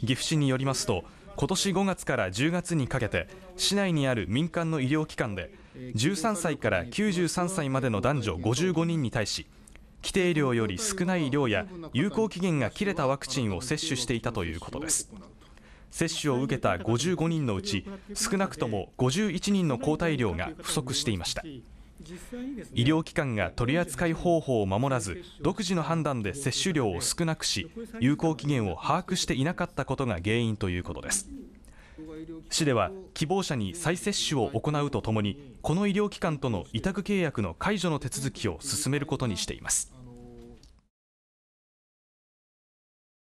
岐阜市によりますと今年5月から10月にかけて市内にある民間の医療機関で13歳から93歳までの男女55人に対し規定量より少ない量や有効期限が切れたワクチンを接種していたということです。接種を受けた55人のうち少なくとも51人の抗体量が不足していました。医療機関が取り扱い方法を守らず独自の判断で接種量を少なくし有効期限を把握していなかったことが原因ということです。市では希望者に再接種を行うとともにこの医療機関との委託契約の解除の手続きを進めることにしています。